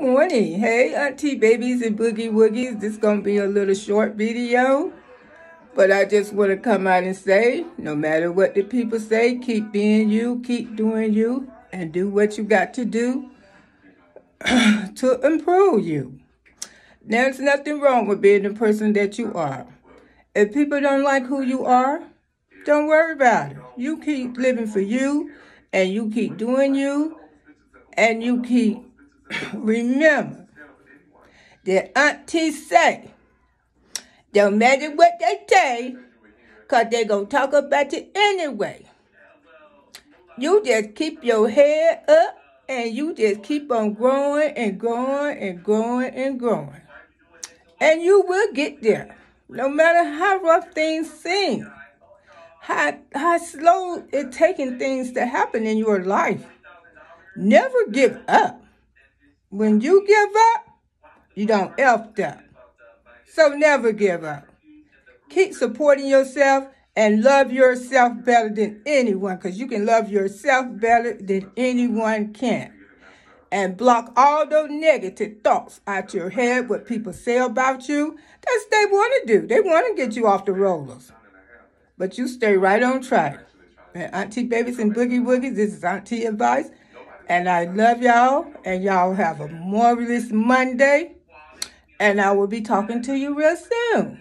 Morning. Hey, auntie babies and boogie woogies. This going to be a little short video. But I just want to come out and say, no matter what the people say, keep being you, keep doing you, and do what you got to do to improve you. There's nothing wrong with being the person that you are. If people don't like who you are, don't worry about it. You keep living for you, and you keep doing you, and you keep remember that aunties say, don't matter what they say, because they're going to talk about it anyway. You just keep your head up and you just keep on growing and growing and growing and growing. And you will get there, no matter how rough things seem, how, how slow it's taking things to happen in your life. Never give up. When you give up, you don't F up. So never give up. Keep supporting yourself and love yourself better than anyone because you can love yourself better than anyone can. And block all those negative thoughts out your head, what people say about you. That's they want to do. They want to get you off the rollers. But you stay right on track. And Auntie Babies and Boogie Woogies, this is Auntie Advice. And I love y'all. And y'all have a marvelous Monday. And I will be talking to you real soon.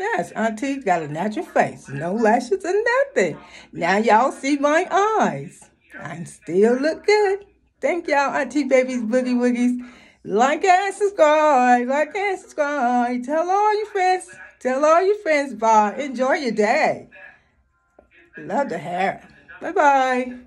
Yes, Auntie got a natural face. No lashes or nothing. Now y'all see my eyes. I still look good. Thank y'all, Auntie Babies, Boogie Woogies. Like and subscribe. Like and subscribe. Tell all your friends. Tell all your friends bye. Enjoy your day. Love the hair. Bye-bye.